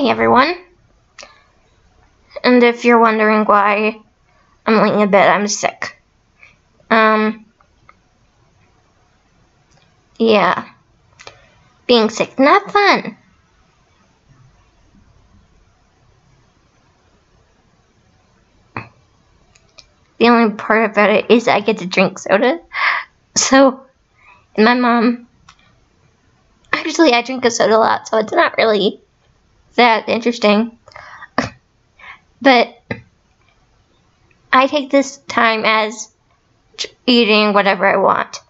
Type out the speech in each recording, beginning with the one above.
Hey everyone. And if you're wondering why I'm laying in bed, I'm sick. Um, yeah. Being sick, not fun. The only part about it is I get to drink soda. So, and my mom, actually I drink a soda a lot, so it's not really that interesting. but I take this time as eating whatever I want.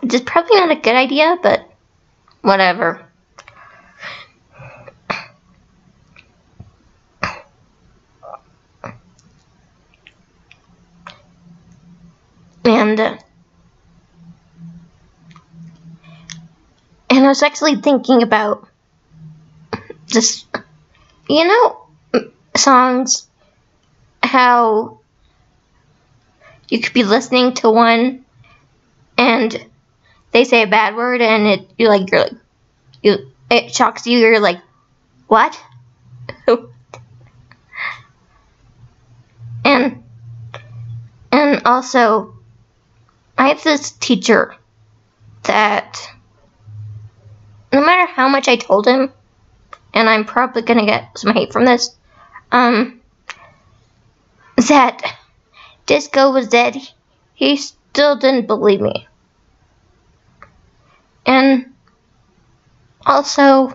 Which is probably not a good idea, but whatever. And uh, and I was actually thinking about just you know songs how you could be listening to one and they say a bad word and it you like you're like you it shocks you you're like what? And and also I have this teacher that no matter how much I told him and I'm probably gonna get some hate from this um that disco was dead, he still didn't believe me. And also,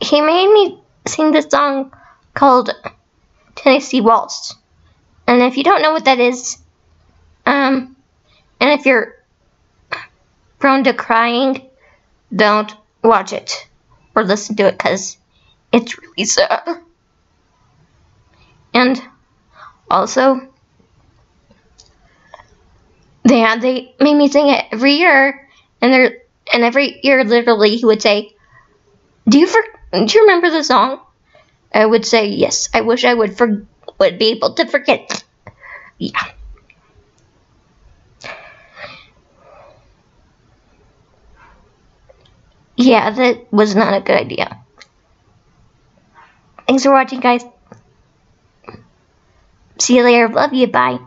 he made me sing this song called Tennessee Waltz. And if you don't know what that is, um, and if you're prone to crying, don't watch it or listen to it because it's really sad. And also, yeah, they made me sing it every year, and they and every year, literally, he would say, "Do you for, do you remember the song?" I would say, "Yes." I wish I would for would be able to forget. Yeah. Yeah, that was not a good idea. Thanks for watching, guys. See you later. Love you. Bye.